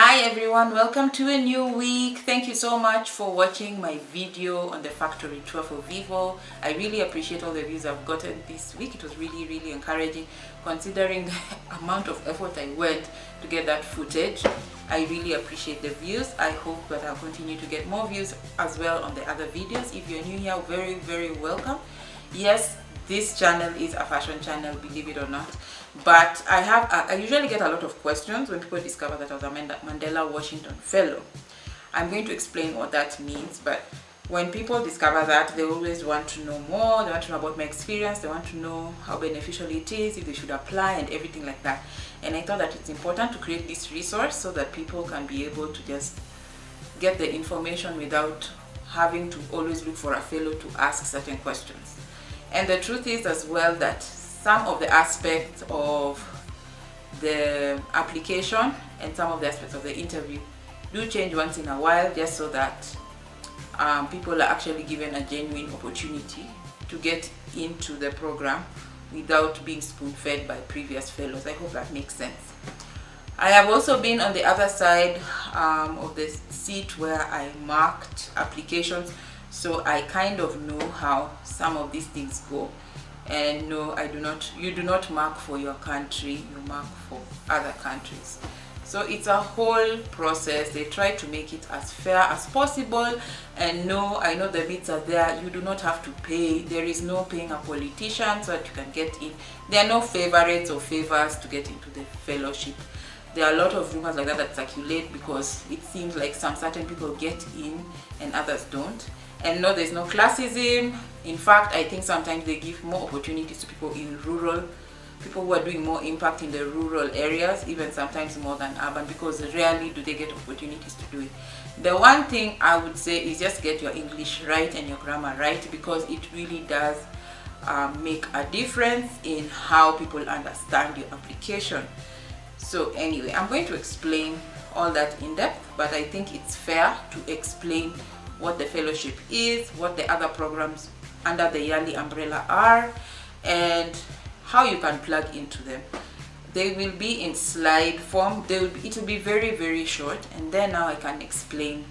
Hi everyone, welcome to a new week. Thank you so much for watching my video on the factory tour for Vivo. I really appreciate all the views I've gotten this week. It was really, really encouraging considering the amount of effort I went to get that footage. I really appreciate the views. I hope that I'll continue to get more views as well on the other videos. If you're new here, very, very welcome. Yes, this channel is a fashion channel, believe it or not but I have I usually get a lot of questions when people discover that I was a Mandela Washington Fellow. I'm going to explain what that means, but when people discover that, they always want to know more, they want to know about my experience, they want to know how beneficial it is, if they should apply and everything like that. And I thought that it's important to create this resource so that people can be able to just get the information without having to always look for a fellow to ask certain questions. And the truth is as well that some of the aspects of the application and some of the aspects of the interview do change once in a while just so that um, people are actually given a genuine opportunity to get into the program without being spoon-fed by previous fellows. I hope that makes sense. I have also been on the other side um, of the seat where I marked applications so I kind of know how some of these things go. And no i do not you do not mark for your country you mark for other countries. So it's a whole process. They try to make it as fair as possible. And no i know the bits are there. You do not have to pay. There is no paying a politician so that you can get in. There are no favorites or favors to get into the fellowship. There are a lot of rumors like that that circulate because it seems like some certain people get in and others don't and no there's no classism. In fact i think sometimes they give more opportunities to people in rural people who are doing more impact in the rural areas even sometimes more than urban because rarely do they get opportunities to do it. The one thing i would say is just get your english right and your grammar right because it really does um, make a difference in how people understand your application. So anyway i'm going to explain all that in depth but i think it's fair to explain what the fellowship is, what the other programs under the YALI umbrella are, and how you can plug into them. They will be in slide form. They will be, it will be very, very short, and then now I can explain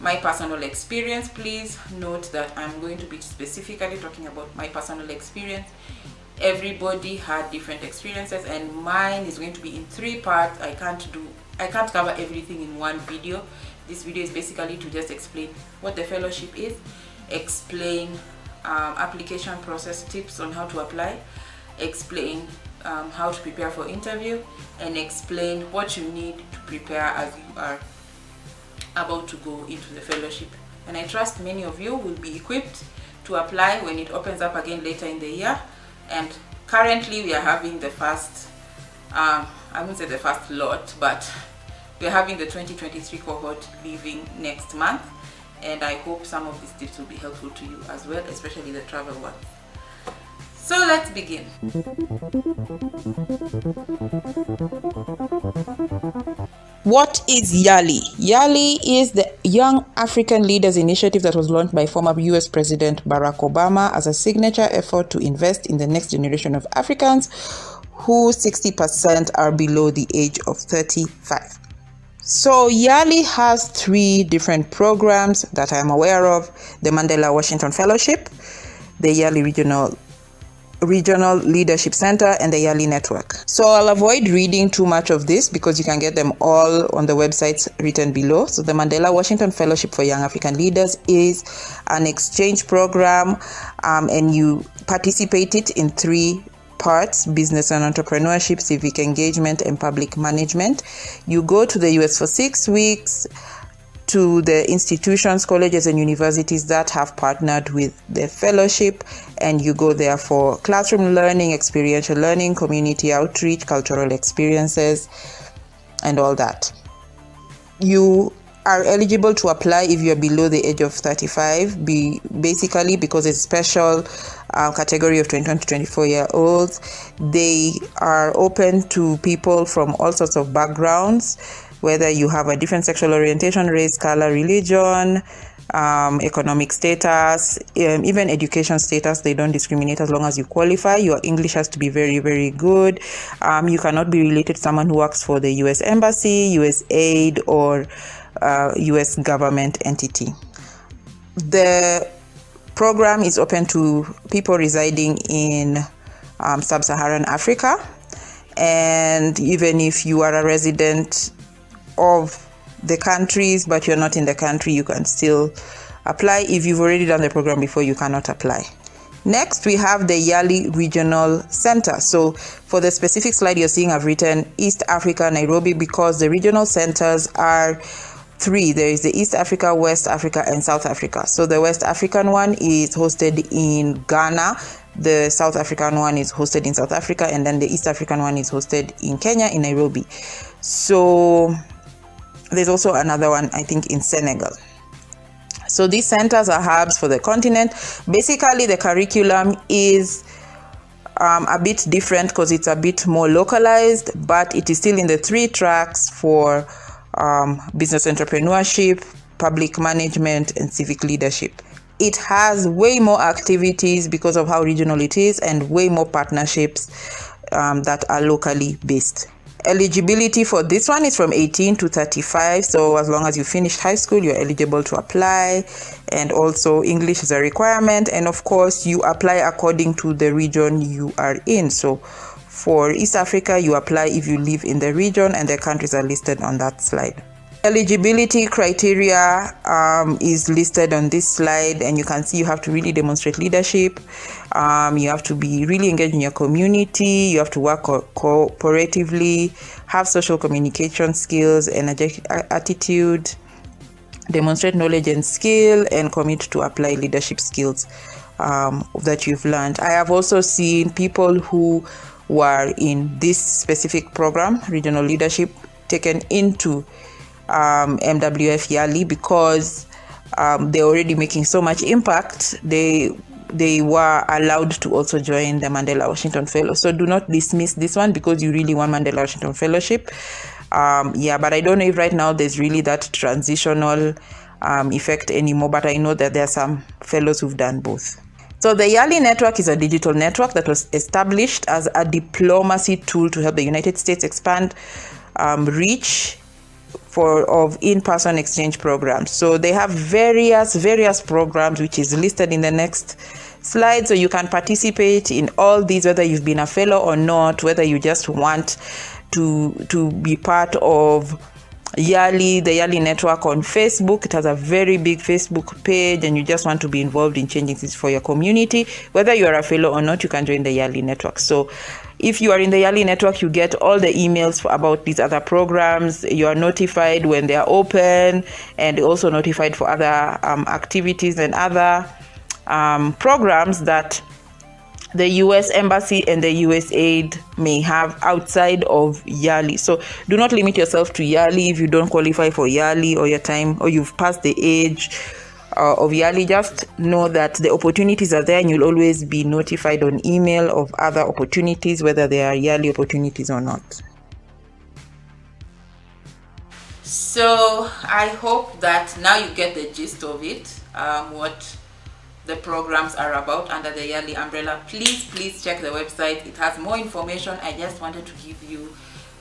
my personal experience. Please note that I'm going to be specifically talking about my personal experience. Everybody had different experiences, and mine is going to be in three parts. I can't do, I can't cover everything in one video this video is basically to just explain what the fellowship is explain um, application process tips on how to apply explain um, how to prepare for interview and explain what you need to prepare as you are about to go into the fellowship. And I trust many of you will be equipped to apply when it opens up again later in the year. And currently we are having the first um, I won't say the first lot but we're having the 2023 cohort leaving next month and I hope some of these tips will be helpful to you as well, especially the travel ones. So let's begin. What is YALI? YALI is the Young African Leaders Initiative that was launched by former US President Barack Obama as a signature effort to invest in the next generation of Africans who 60% are below the age of 35. So YALI has three different programs that I am aware of: the Mandela Washington Fellowship, the YALI Regional Regional Leadership Center, and the YALI Network. So I'll avoid reading too much of this because you can get them all on the websites written below. So the Mandela Washington Fellowship for Young African Leaders is an exchange program, um, and you participate it in three parts business and entrepreneurship, civic engagement, and public management. You go to the US for six weeks to the institutions, colleges, and universities that have partnered with the fellowship, and you go there for classroom learning, experiential learning, community outreach, cultural experiences, and all that. You are eligible to apply if you're below the age of 35 be basically because it's special uh, category of 21 to 24 year olds they are open to people from all sorts of backgrounds whether you have a different sexual orientation, race, color, religion, um, economic status, um, even education status. They don't discriminate as long as you qualify. Your English has to be very, very good. Um, you cannot be related to someone who works for the U.S. Embassy, U.S. Aid, or uh, U.S. government entity. The program is open to people residing in um, sub-Saharan Africa, and even if you are a resident of the countries but you're not in the country you can still apply if you've already done the program before you cannot apply next we have the yali regional center so for the specific slide you're seeing i've written east africa nairobi because the regional centers are three. There is the east africa west africa and south africa. So the west african one is hosted in ghana. The south african one is hosted in south africa. And then the east african one is hosted in kenya in nairobi. So there's also another one, I think, in Senegal. So these centers are hubs for the continent. Basically, the curriculum is um, a bit different because it's a bit more localized, but it is still in the three tracks for um, business entrepreneurship, public management, and civic leadership. It has way more activities because of how regional it is, and way more partnerships um, that are locally based. Eligibility for this one is from 18 to 35 so as long as you finished high school you're eligible to apply. And also english is a requirement and of course you apply according to the region you are in. So for east africa you apply if you live in the region and the countries are listed on that slide. Eligibility criteria um, is listed on this slide and you can see you have to really demonstrate leadership. Um, you have to be really engaged in your community. You have to work co- cooperatively have social communication skills energetic attitude demonstrate knowledge and skill and commit to apply leadership skills um, that you've learned. I have also seen people who were in this specific program regional leadership taken into um, MWF Yali because um, they're already making so much impact. They they were allowed to also join the Mandela Washington Fellow. So do not dismiss this one because you really want Mandela Washington Fellowship. Um, yeah, but I don't know if right now there's really that transitional um, effect anymore. But I know that there are some fellows who've done both. So the Yali network is a digital network that was established as a diplomacy tool to help the United States expand um, reach for of in-person exchange programs. So they have various various programs which is listed in the next slide. So you can participate in all these whether you've been a fellow or not whether you just want to to be part of Yali, the Yali network on Facebook. It has a very big Facebook page, and you just want to be involved in changing things for your community. Whether you are a fellow or not, you can join the Yali network. So, if you are in the Yali network, you get all the emails about these other programs. You are notified when they are open, and also notified for other um, activities and other um, programs that the US Embassy and the USAID may have outside of Yali. So do not limit yourself to Yali if you don't qualify for Yali or your time or you've passed the age uh, of Yali. Just know that the opportunities are there and you'll always be notified on email of other opportunities, whether they are Yali opportunities or not. So I hope that now you get the gist of it, um, what the programs are about under the YALI umbrella. Please please check the website. It has more information. I just wanted to give you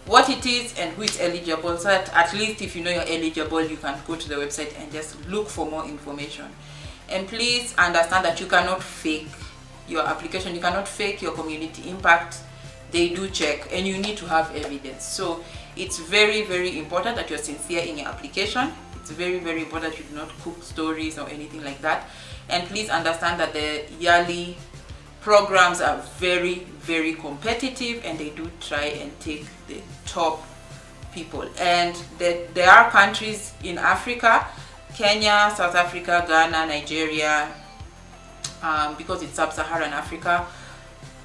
what it is and who is eligible so that at least if you know you're eligible you can go to the website and just look for more information. And please understand that you cannot fake your application. You cannot fake your community impact. They do check and you need to have evidence. So it's very very important that you're sincere in your application. It's very very important you do not cook stories or anything like that and please understand that the Yali programs are very very competitive and they do try and take the top people. And the, there are countries in Africa Kenya, South Africa, Ghana, Nigeria um, because it's sub-Saharan Africa.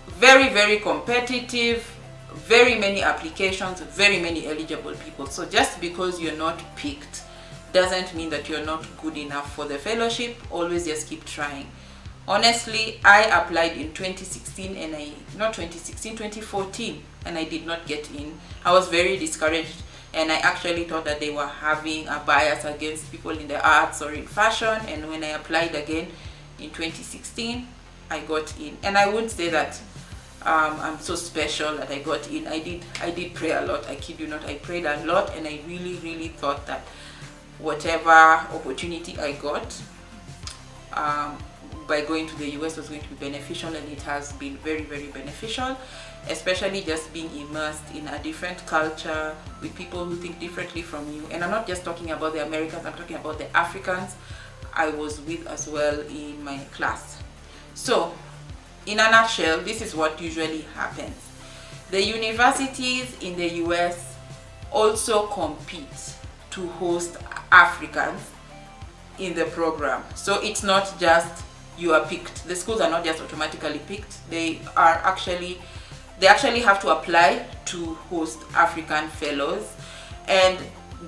Very very competitive very many applications very many eligible people. So just because you're not picked doesn't mean that you're not good enough for the fellowship. Always just keep trying. Honestly i applied in 2016 and i not 2016 2014 and i did not get in. I was very discouraged and I actually thought that they were having a bias against people in the arts or in fashion. And when I applied again in 2016 I got in. And I wouldn't say that um, I'm so special that I got in. I did I did pray a lot. I kid you not I prayed a lot and I really really thought that whatever opportunity I got um, by going to the US was going to be beneficial and it has been very very beneficial especially just being immersed in a different culture with people who think differently from you. And I'm not just talking about the Americans I'm talking about the Africans I was with as well in my class. So in a nutshell this is what usually happens. The universities in the US also compete to host Africans in the program. So it's not just you are picked. The schools are not just automatically picked. They are actually they actually have to apply to host African fellows and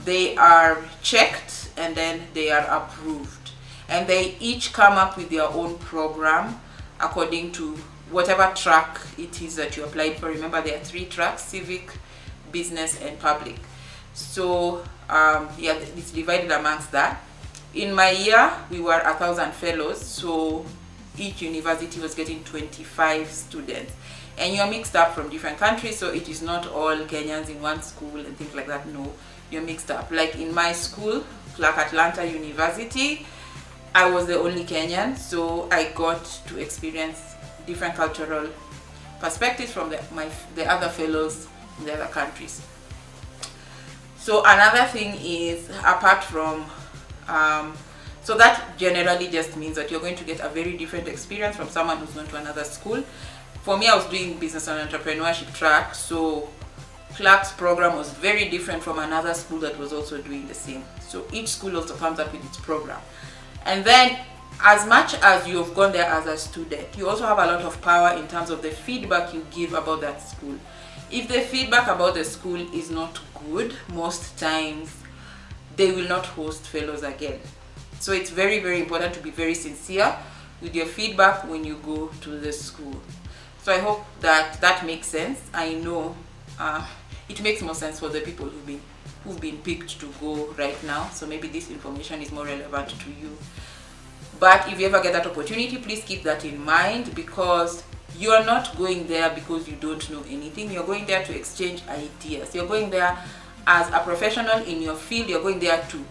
they are checked and then they are approved. And they each come up with their own program according to whatever track it is that you applied for. Remember there are three tracks civic business and public so um, yeah it's divided amongst that. In my year we were a thousand fellows so each university was getting 25 students. And you're mixed up from different countries so it is not all Kenyans in one school and things like that. No you're mixed up. Like in my school like Atlanta University I was the only Kenyan so I got to experience different cultural perspectives from the, my, the other fellows in the other countries so another thing is apart from um, so that generally just means that you're going to get a very different experience from someone who's gone to another school for me, I was doing business and entrepreneurship track, so Clark's program was very different from another school that was also doing the same. So each school also comes up with its program. And then as much as you've gone there as a student, you also have a lot of power in terms of the feedback you give about that school. If the feedback about the school is not good, most times they will not host fellows again. So it's very, very important to be very sincere with your feedback when you go to the school. So i hope that that makes sense. I know uh, it makes more sense for the people who've been who've been picked to go right now. So maybe this information is more relevant to you. But if you ever get that opportunity please keep that in mind because you're not going there because you don't know anything you're going there to exchange ideas you're going there as a professional in your field you're going there to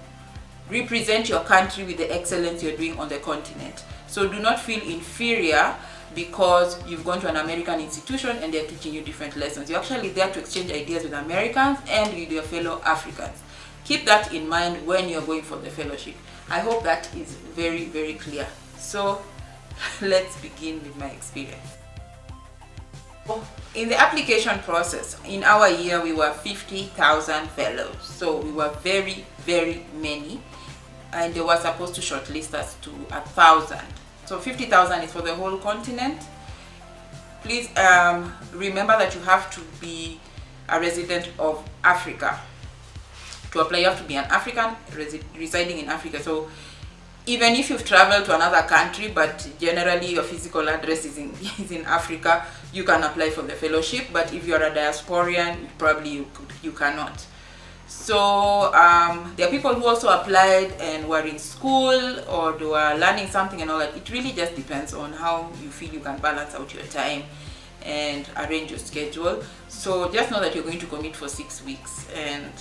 represent your country with the excellence you're doing on the continent so do not feel inferior because you've gone to an American institution and they're teaching you different lessons. You're actually there to exchange ideas with Americans and with your fellow Africans. Keep that in mind when you're going for the fellowship. I hope that is very, very clear. So let's begin with my experience. In the application process, in our year we were 50,000 fellows. So we were very, very many and they were supposed to shortlist us to a thousand so 50,000 is for the whole continent. Please um, remember that you have to be a resident of Africa. To apply, you have to be an African resi residing in Africa. So even if you've traveled to another country, but generally your physical address is in, is in Africa, you can apply for the fellowship. But if you're a diasporian, probably you, you cannot. So um, there are people who also applied and were in school or they were learning something and all that. It really just depends on how you feel you can balance out your time and arrange your schedule. So just know that you're going to commit for six weeks and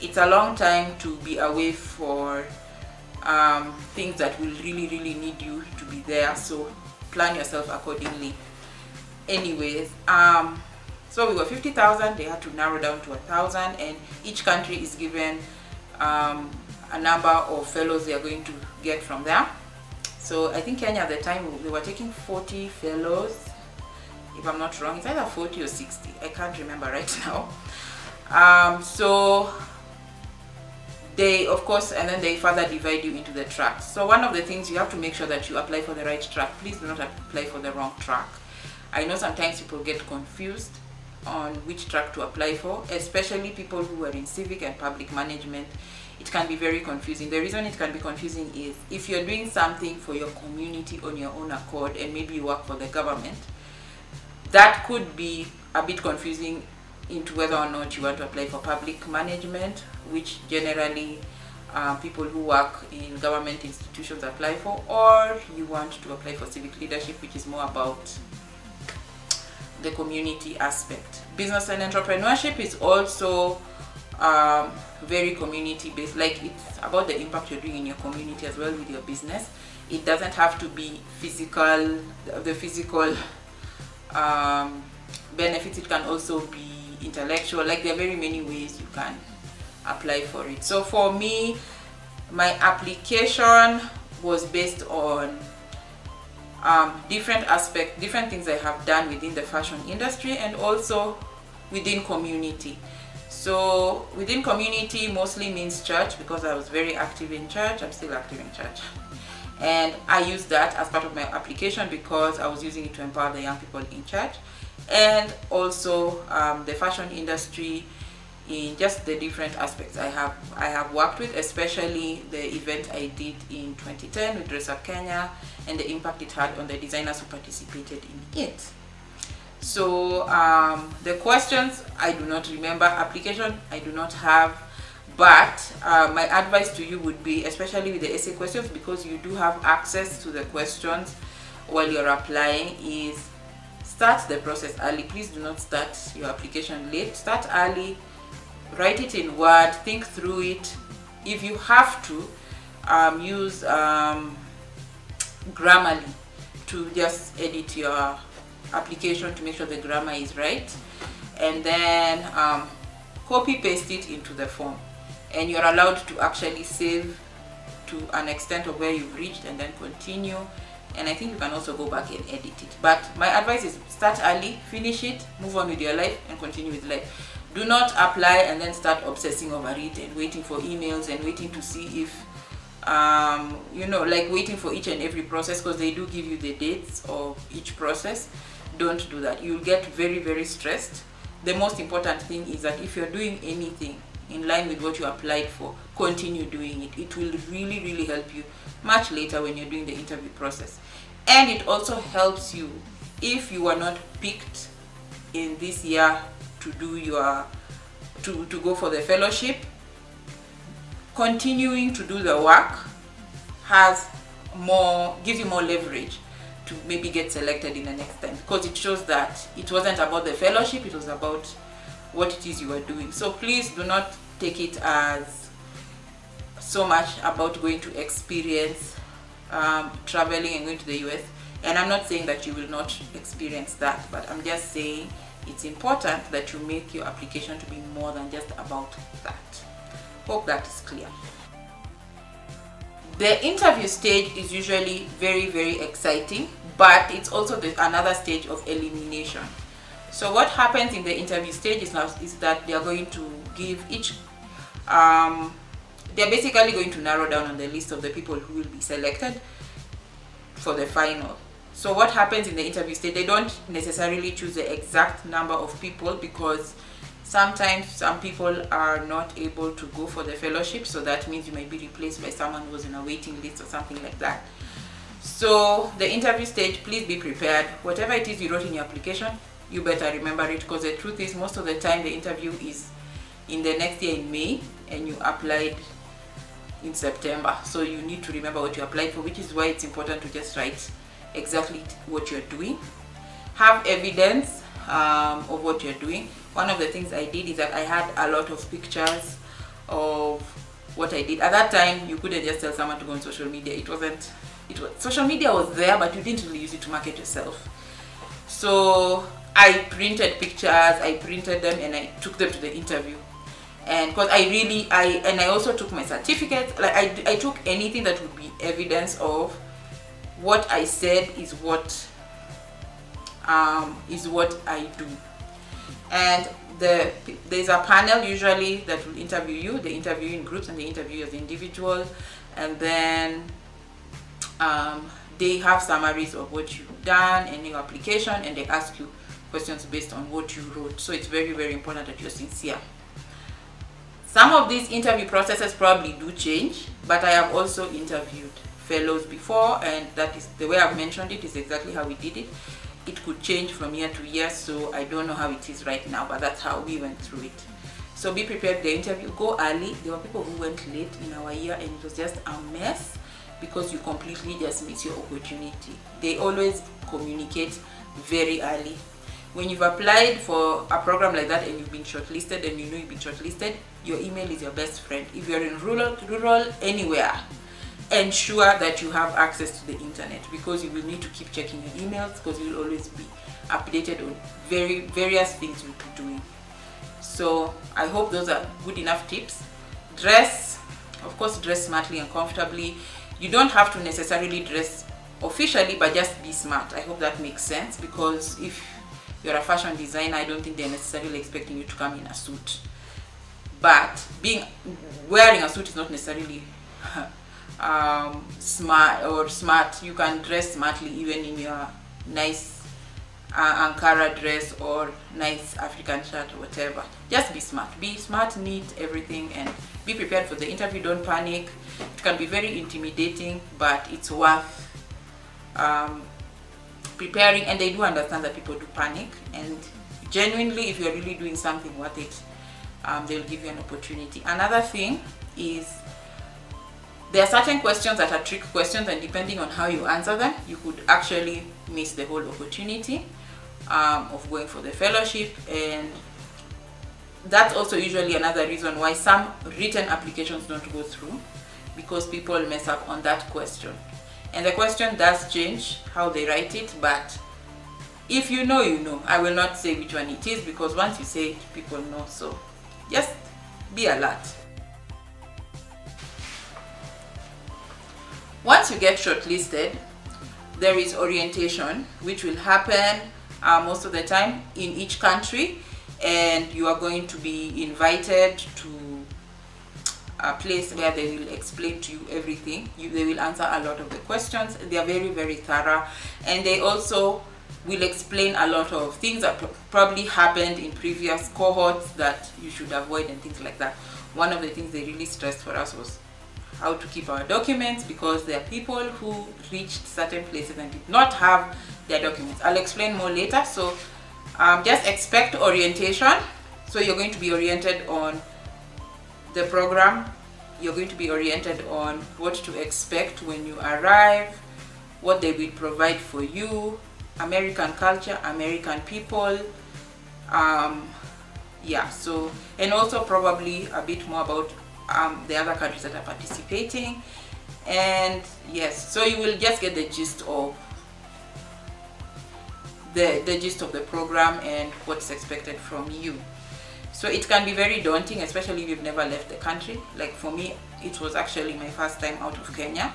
it's a long time to be away for um, things that will really, really need you to be there. So plan yourself accordingly. Anyways, um, so we were 50,000, they had to narrow down to a thousand and each country is given um, a number of fellows they are going to get from there. So I think Kenya at the time we were taking 40 fellows, if I'm not wrong, it's either 40 or 60, I can't remember right now. Um, so they of course and then they further divide you into the tracks so one of the things you have to make sure that you apply for the right track please do not apply for the wrong track i know sometimes people get confused on which track to apply for, especially people who are in civic and public management. It can be very confusing. The reason it can be confusing is if you're doing something for your community on your own accord and maybe you work for the government, that could be a bit confusing into whether or not you want to apply for public management, which generally uh, people who work in government institutions apply for, or you want to apply for civic leadership, which is more about the community aspect. Business and entrepreneurship is also um, very community based, like it's about the impact you're doing in your community as well with your business. It doesn't have to be physical, the physical um, benefits, it can also be intellectual, like there are very many ways you can apply for it. So for me, my application was based on um, different aspects, different things I have done within the fashion industry and also within community. So within community mostly means church because I was very active in church. I'm still active in church. And I used that as part of my application because I was using it to empower the young people in church. And also um, the fashion industry in just the different aspects I have I have worked with, especially the event I did in 2010 with Dress Up Kenya and the impact it had on the designers who participated in it. So um, the questions I do not remember, application I do not have, but uh, my advice to you would be, especially with the essay questions, because you do have access to the questions while you're applying, is start the process early. Please do not start your application late. Start early write it in Word, think through it. If you have to, um, use um, Grammarly to just edit your application to make sure the grammar is right. And then um, copy paste it into the form. And you're allowed to actually save to an extent of where you've reached and then continue. And I think you can also go back and edit it. But my advice is start early, finish it, move on with your life and continue with life do not apply and then start obsessing over it and waiting for emails and waiting to see if um, you know like waiting for each and every process because they do give you the dates of each process. Don't do that. You'll get very very stressed. The most important thing is that if you're doing anything in line with what you applied for continue doing it. It will really really help you much later when you're doing the interview process. And it also helps you if you are not picked in this year to do your to, to go for the fellowship continuing to do the work has more gives you more leverage to maybe get selected in the next time because it shows that it wasn't about the fellowship it was about what it is you are doing. So please do not take it as so much about going to experience um, traveling and going to the US and I'm not saying that you will not experience that but I'm just saying it's important that you make your application to be more than just about that. Hope that is clear. The interview stage is usually very, very exciting, but it's also the, another stage of elimination. So what happens in the interview stage is, now, is that they are going to give each, um, they're basically going to narrow down on the list of the people who will be selected for the final. So what happens in the interview stage, they don't necessarily choose the exact number of people because sometimes some people are not able to go for the fellowship. So that means you might be replaced by someone who's in a waiting list or something like that. So the interview stage, please be prepared. Whatever it is you wrote in your application, you better remember it because the truth is most of the time the interview is in the next year in May and you applied in September. So you need to remember what you applied for, which is why it's important to just write exactly what you're doing have evidence um, of what you're doing one of the things I did is that I had a lot of pictures of what I did. At that time you couldn't just tell someone to go on social media. It wasn't it was social media was there but you didn't really use it to market yourself. So I printed pictures I printed them and I took them to the interview. And because I really I and I also took my certificate like I, I took anything that would be evidence of what I said is what um, is what I do and the there's a panel usually that will interview you. They interview in groups and they interview as individuals. And then um, they have summaries of what you've done and your application and they ask you questions based on what you wrote. So it's very very important that you're sincere. Some of these interview processes probably do change but I have also interviewed fellows before and that is the way I've mentioned it is exactly how we did it it could change from year to year so I don't know how it is right now but that's how we went through it. So be prepared the interview go early. There were people who went late in our year and it was just a mess because you completely just miss your opportunity. They always communicate very early. When you've applied for a program like that and you've been shortlisted and you know you've been shortlisted your email is your best friend. If you're in rural rural anywhere ensure that you have access to the internet because you will need to keep checking your emails because you will always be updated on very various things you'll be doing. So i hope those are good enough tips. Dress of course dress smartly and comfortably. You don't have to necessarily dress officially but just be smart. I hope that makes sense because if you're a fashion designer i don't think they're necessarily expecting you to come in a suit. But being wearing a suit is not necessarily um, smart or smart you can dress smartly even in your nice uh, Ankara dress or nice African shirt whatever. Just be smart. Be smart neat everything and be prepared for the interview. Don't panic. It can be very intimidating but it's worth um, preparing. And they do understand that people do panic. And genuinely if you're really doing something worth it um, they'll give you an opportunity. Another thing is there are certain questions that are trick questions and depending on how you answer them you could actually miss the whole opportunity um, of going for the fellowship. And that's also usually another reason why some written applications don't go through because people mess up on that question. And the question does change how they write it but if you know you know. I will not say which one it is because once you say it people know. So just be alert once you get shortlisted there is orientation which will happen uh, most of the time in each country and you are going to be invited to a place where they will explain to you everything. You, they will answer a lot of the questions. They are very very thorough and they also will explain a lot of things that probably happened in previous cohorts that you should avoid and things like that. One of the things they really stressed for us was how to keep our documents because there are people who reached certain places and did not have their documents. I'll explain more later. So um, just expect orientation. So you're going to be oriented on the program. You're going to be oriented on what to expect when you arrive, what they will provide for you, American culture, American people. Um, yeah, so, and also probably a bit more about um, the other countries that are participating. And yes so you will just get the gist of the, the gist of the program and what's expected from you. So it can be very daunting especially if you've never left the country. Like for me it was actually my first time out of Kenya.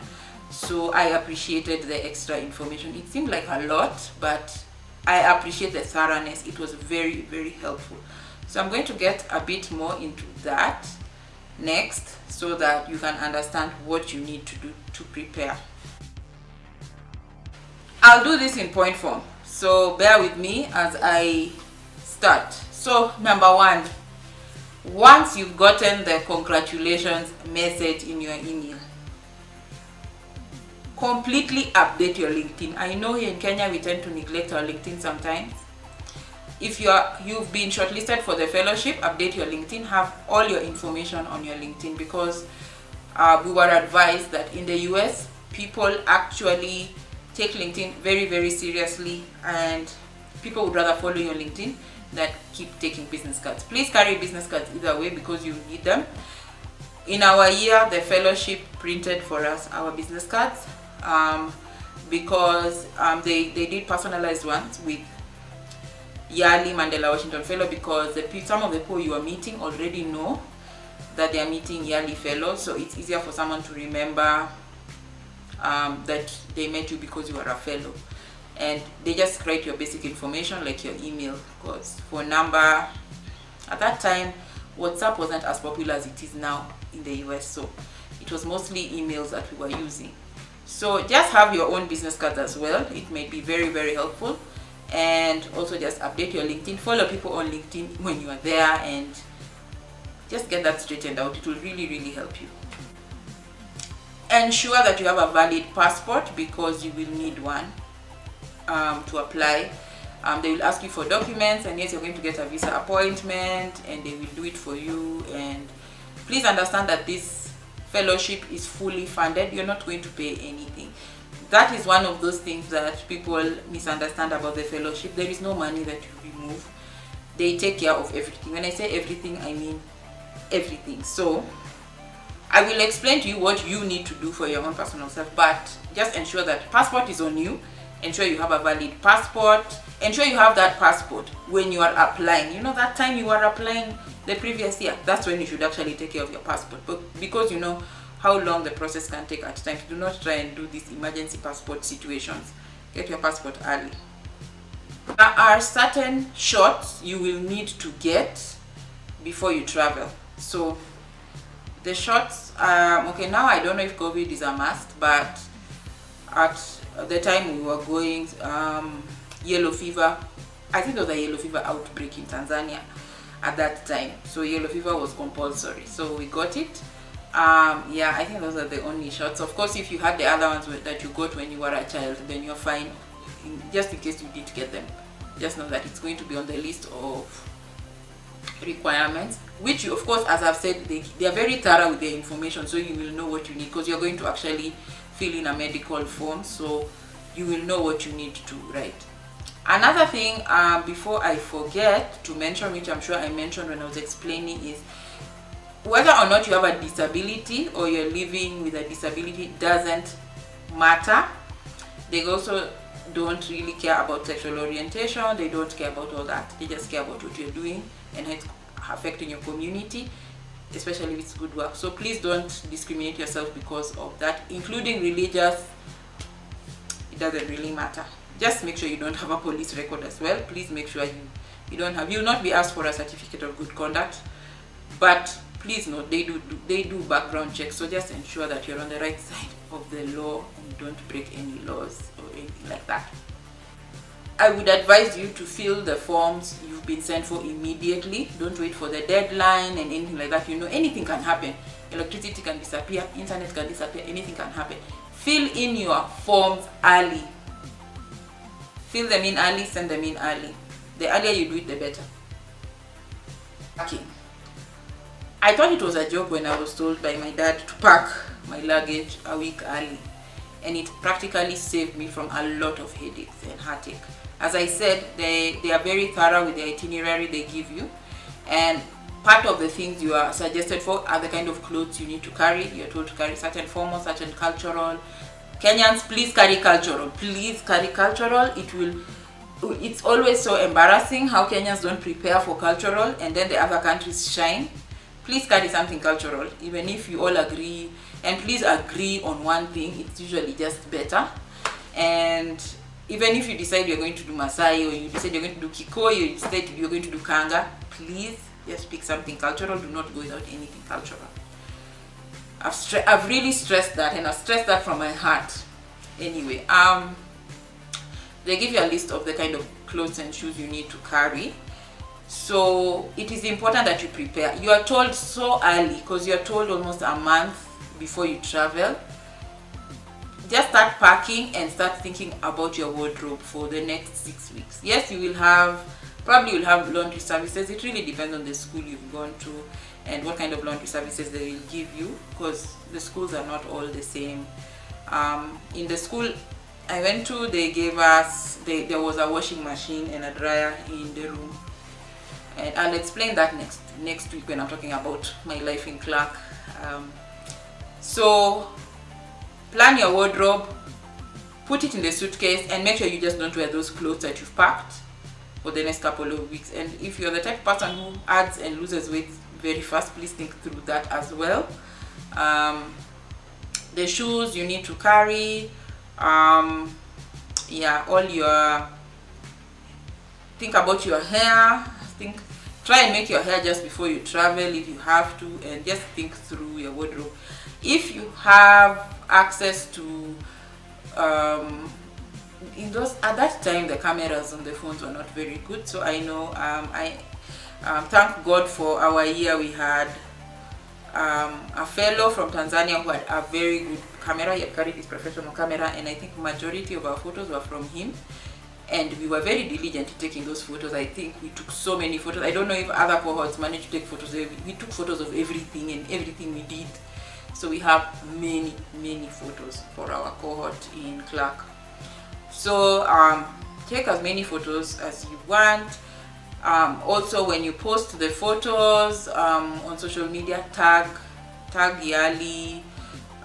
So I appreciated the extra information. It seemed like a lot but I appreciate the thoroughness. It was very very helpful. So I'm going to get a bit more into that next so that you can understand what you need to do to prepare. I'll do this in point form so bear with me as I start. So number one, once you've gotten the congratulations message in your email, completely update your LinkedIn. I know here in Kenya we tend to neglect our LinkedIn sometimes if you are you've been shortlisted for the fellowship update your linkedin. Have all your information on your linkedin because uh, we were advised that in the us people actually take linkedin very very seriously and people would rather follow you on linkedin than keep taking business cards. Please carry business cards either way because you need them. In our year the fellowship printed for us our business cards um, because um, they, they did personalized ones with YALI Mandela Washington Fellow because the, some of the people you are meeting already know that they are meeting YALI fellows so it's easier for someone to remember um, that they met you because you are a fellow. And they just write your basic information like your email because phone number. At that time WhatsApp wasn't as popular as it is now in the US so it was mostly emails that we were using. So just have your own business cards as well. It may be very very helpful and also just update your linkedin. Follow people on linkedin when you are there and just get that straightened out. It will really really help you. Ensure that you have a valid passport because you will need one um, to apply. Um, they will ask you for documents and yes you're going to get a visa appointment and they will do it for you. And please understand that this fellowship is fully funded. You're not going to pay anything that is one of those things that people misunderstand about the fellowship. There is no money that you remove. They take care of everything. When i say everything i mean everything. So i will explain to you what you need to do for your own personal self but just ensure that passport is on you. Ensure you have a valid passport. Ensure you have that passport when you are applying. You know that time you are applying the previous year that's when you should actually take care of your passport. But because you know how long the process can take at times. Do not try and do these emergency passport situations. Get your passport early. There are certain shots you will need to get before you travel. So the shots um okay now i don't know if covid is a must but at the time we were going um yellow fever i think there was a yellow fever outbreak in tanzania at that time. So yellow fever was compulsory. So we got it um yeah i think those are the only shots. Of course if you had the other ones that you got when you were a child then you're fine. Just in case you did get them. Just know that it's going to be on the list of requirements which you of course as i've said they, they are very thorough with their information so you will know what you need because you're going to actually fill in a medical form so you will know what you need to write. Another thing uh, before i forget to mention which i'm sure i mentioned when i was explaining is whether or not you have a disability or you're living with a disability doesn't matter. They also don't really care about sexual orientation. They don't care about all that. They just care about what you're doing and how it's affecting your community especially if it's good work. So please don't discriminate yourself because of that including religious. It doesn't really matter. Just make sure you don't have a police record as well. Please make sure you you don't have you'll not be asked for a certificate of good conduct. But please note they do, do they do background checks so just ensure that you're on the right side of the law and don't break any laws or anything like that I would advise you to fill the forms you've been sent for immediately. Don't wait for the deadline and anything like that. You know, anything can happen. Electricity can disappear, internet can disappear, anything can happen. Fill in your forms early. Fill them in early, send them in early. The earlier you do it, the better. Packing. I thought it was a joke when I was told by my dad to pack my luggage a week early. And it practically saved me from a lot of headaches and heartache as I said, they, they are very thorough with the itinerary they give you. And part of the things you are suggested for are the kind of clothes you need to carry. You're told to carry certain formal, certain cultural. Kenyans, please carry cultural. Please carry cultural. It will it's always so embarrassing how Kenyans don't prepare for cultural and then the other countries shine. Please carry something cultural, even if you all agree. And please agree on one thing, it's usually just better. And even if you decide you're going to do Masai or you decide you're going to do Kikoi or you decide you're going to do Kanga, please just pick something cultural. Do not go without anything cultural. I've, I've really stressed that and I've stressed that from my heart. Anyway, um, they give you a list of the kind of clothes and shoes you need to carry. So it is important that you prepare. You are told so early because you are told almost a month before you travel. Just start packing and start thinking about your wardrobe for the next six weeks. Yes you will have probably you'll have laundry services. It really depends on the school you've gone to and what kind of laundry services they will give you because the schools are not all the same. Um, in the school I went to they gave us they, there was a washing machine and a dryer in the room and I'll explain that next next week when I'm talking about my life in Clark. Um, so plan your wardrobe put it in the suitcase and make sure you just don't wear those clothes that you've packed for the next couple of weeks. And if you're the type of person who adds and loses weight very fast please think through that as well. Um, the shoes you need to carry um, yeah all your think about your hair think try and make your hair just before you travel if you have to and just think through your wardrobe. If you have access to um, in those at that time the cameras on the phones were not very good so i know um, i um, thank god for our year we had um, a fellow from tanzania who had a very good camera. He had carried his professional camera and i think majority of our photos were from him and we were very diligent in taking those photos. I think we took so many photos. I don't know if other cohorts managed to take photos. We took photos of everything and everything we did. So we have many, many photos for our cohort in Clark. So um, take as many photos as you want. Um, also, when you post the photos um, on social media, tag tag YALI,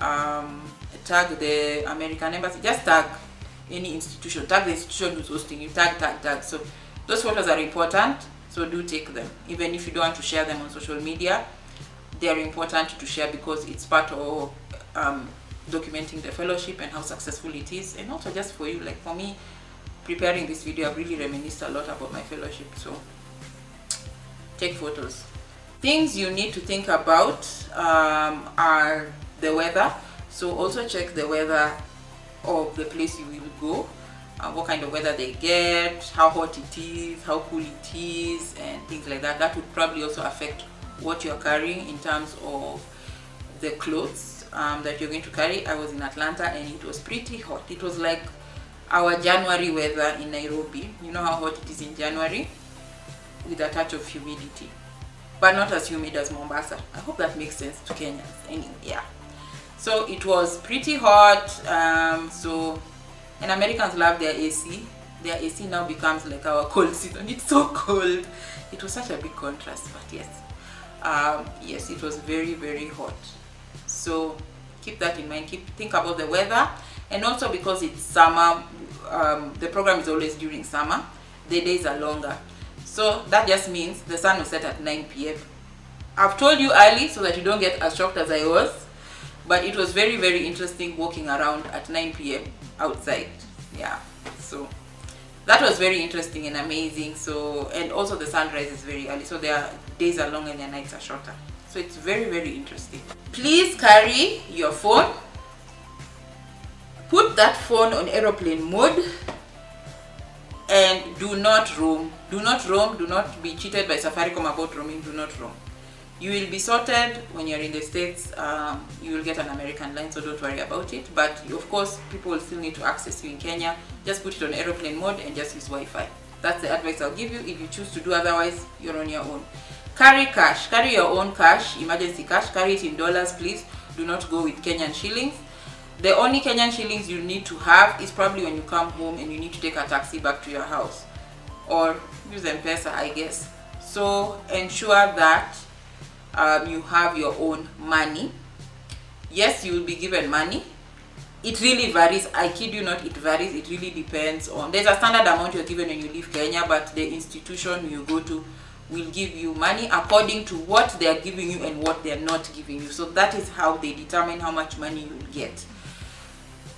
um, tag the American Embassy, just tag any institution, tag the institution who's hosting you, tag, tag, tag. So those photos are important, so do take them. Even if you don't want to share them on social media, they are important to share because it's part of um, documenting the fellowship and how successful it is. And also just for you, like for me, preparing this video, I've really reminisced a lot about my fellowship. So take photos. Things you need to think about um, are the weather. So also check the weather of the place you will go uh, what kind of weather they get how hot it is how cool it is and things like that. That would probably also affect what you're carrying in terms of the clothes um, that you're going to carry. I was in Atlanta and it was pretty hot. It was like our January weather in Nairobi. You know how hot it is in January? With a touch of humidity. But not as humid as Mombasa. I hope that makes sense to Kenyans. Anyway yeah. So it was pretty hot um, so and Americans love their AC their AC now becomes like our cold season. It's so cold. It was such a big contrast but yes. Um, yes it was very very hot. So keep that in mind. Keep think about the weather. And also because it's summer um, the program is always during summer the days are longer. So that just means the sun will set at 9 p.m I've told you early so that you don't get as shocked as I was but it was very very interesting walking around at 9 p.m outside. Yeah so that was very interesting and amazing. So and also the sunrise is very early so their days are long and their nights are shorter. So it's very very interesting. Please carry your phone. Put that phone on aeroplane mode and do not roam. Do not roam. Do not be cheated by safaricom about roaming. Do not roam you will be sorted. When you're in the states um, you will get an american line so don't worry about it. But of course people will still need to access you in kenya. Just put it on aeroplane mode and just use wi-fi. That's the advice i'll give you if you choose to do otherwise you're on your own. Carry cash. Carry your own cash emergency cash. Carry it in dollars please. Do not go with kenyan shillings. The only kenyan shillings you need to have is probably when you come home and you need to take a taxi back to your house. Or use m-pesa i guess. So ensure that um, you have your own money. Yes you will be given money. It really varies. I kid you not it varies. It really depends on there's a standard amount you're given when you leave kenya but the institution you go to will give you money according to what they are giving you and what they're not giving you. So that is how they determine how much money you will get.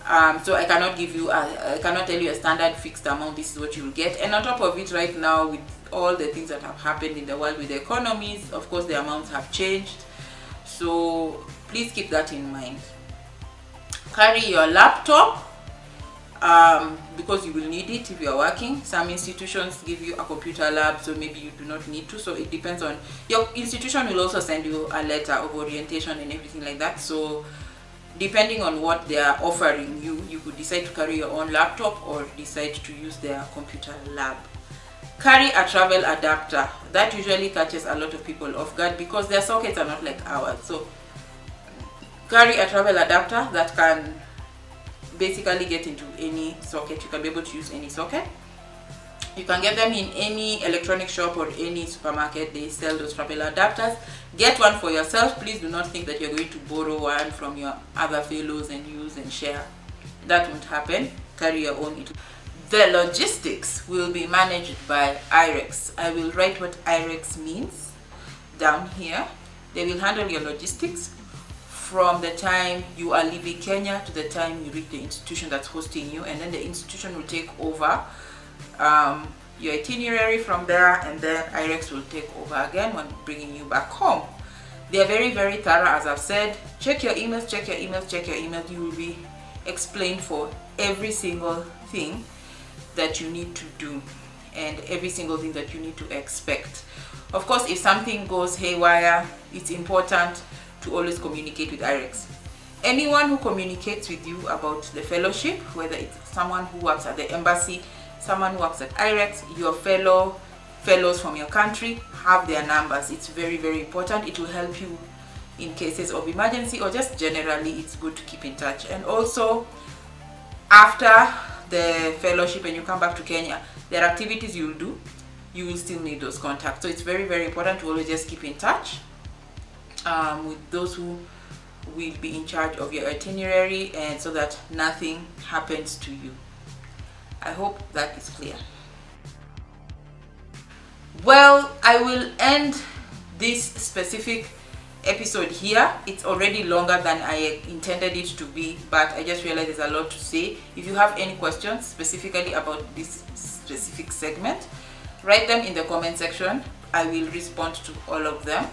Um, so I cannot give you, a, I cannot tell you a standard fixed amount, this is what you will get. And on top of it right now with all the things that have happened in the world with the economies, of course the amounts have changed. So please keep that in mind. Carry your laptop um, because you will need it if you are working. Some institutions give you a computer lab, so maybe you do not need to. So it depends on, your institution will also send you a letter of orientation and everything like that. So depending on what they are offering you you could decide to carry your own laptop or decide to use their computer lab carry a travel adapter. That usually catches a lot of people off guard because their sockets are not like ours. So carry a travel adapter that can basically get into any socket. You can be able to use any socket. You can get them in any electronic shop or any supermarket. They sell those travel adapters. Get one for yourself. Please do not think that you're going to borrow one from your other fellows and use and share. That won't happen. Carry your own the logistics will be managed by IREX I will write what IREX means down here they will handle your logistics from the time you are leaving Kenya to the time you reach the institution that's hosting you and then the institution will take over um, your itinerary from there and then IREX will take over again when bringing you back home. They are very very thorough as I've said. Check your emails, check your emails, check your emails. You will be explained for every single thing that you need to do and every single thing that you need to expect. Of course, if something goes haywire, it's important to always communicate with IREX. Anyone who communicates with you about the fellowship, whether it's someone who works at the embassy, someone who works at IREX, your fellow fellows from your country have their numbers. It's very, very important. It will help you in cases of emergency or just generally it's good to keep in touch. And also after the fellowship and you come back to Kenya, there are activities you'll do, you will still need those contacts. So it's very, very important to always just keep in touch um, with those who will be in charge of your itinerary and so that nothing happens to you. I hope that is clear. Well, I will end this specific episode here. It's already longer than I intended it to be, but I just realized there's a lot to say. If you have any questions specifically about this specific segment, write them in the comment section. I will respond to all of them.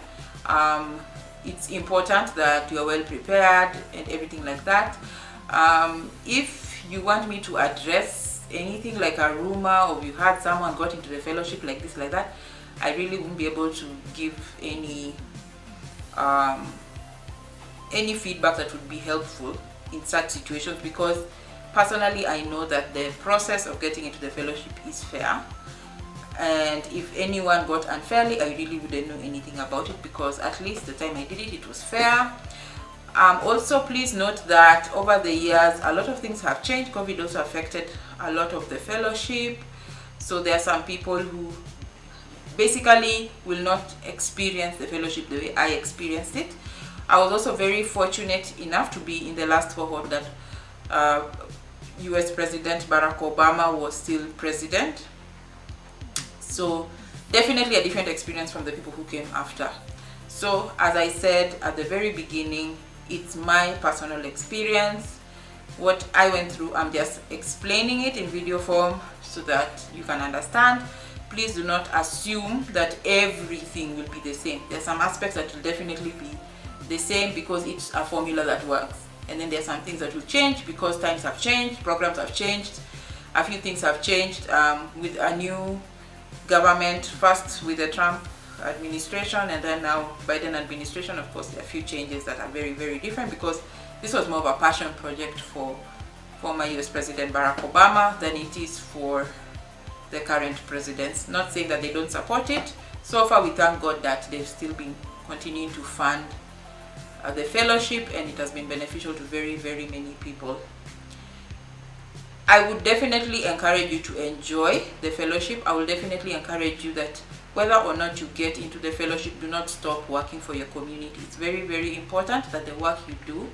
Um, it's important that you are well prepared and everything like that. Um, if you want me to address anything like a rumor or you had someone got into the fellowship like this like that, I really won't be able to give any um, any feedback that would be helpful in such situations because personally I know that the process of getting into the fellowship is fair. And if anyone got unfairly I really wouldn't know anything about it because at least the time I did it it was fair. Um, also please note that over the years a lot of things have changed. COVID also affected a lot of the fellowship. So there are some people who basically will not experience the fellowship the way I experienced it. I was also very fortunate enough to be in the last cohort that uh, US President Barack Obama was still president. So definitely a different experience from the people who came after. So as i said at the very beginning it's my personal experience. What i went through i'm just explaining it in video form so that you can understand please do not assume that everything will be the same. There's some aspects that will definitely be the same because it's a formula that works. And then there's some things that will change because times have changed programs have changed a few things have changed um, with a new government, first with the Trump administration and then now Biden administration, of course, there are a few changes that are very, very different because this was more of a passion project for former US President Barack Obama than it is for the current presidents. Not saying that they don't support it. So far, we thank God that they've still been continuing to fund uh, the fellowship and it has been beneficial to very, very many people I would definitely encourage you to enjoy the fellowship. I will definitely encourage you that whether or not you get into the fellowship, do not stop working for your community. It's very, very important that the work you do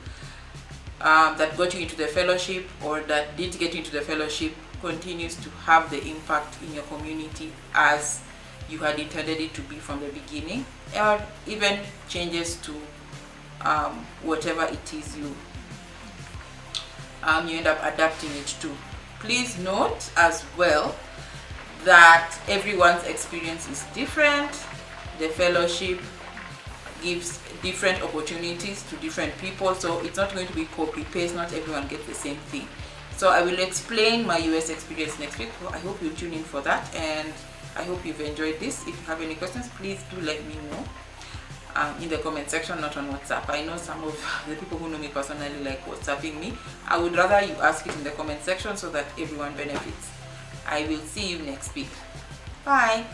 um, that got you into the fellowship or that did get you into the fellowship continues to have the impact in your community as you had intended it to be from the beginning or even changes to um, whatever it is you um, you end up adapting it to. Please note as well that everyone's experience is different. The fellowship gives different opportunities to different people so it's not going to be copy paste not everyone gets the same thing so i will explain my us experience next week i hope you tune in for that and i hope you've enjoyed this if you have any questions please do let me know um, in the comment section, not on WhatsApp. I know some of the people who know me personally like WhatsApping me. I would rather you ask it in the comment section so that everyone benefits. I will see you next week. Bye.